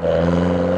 呃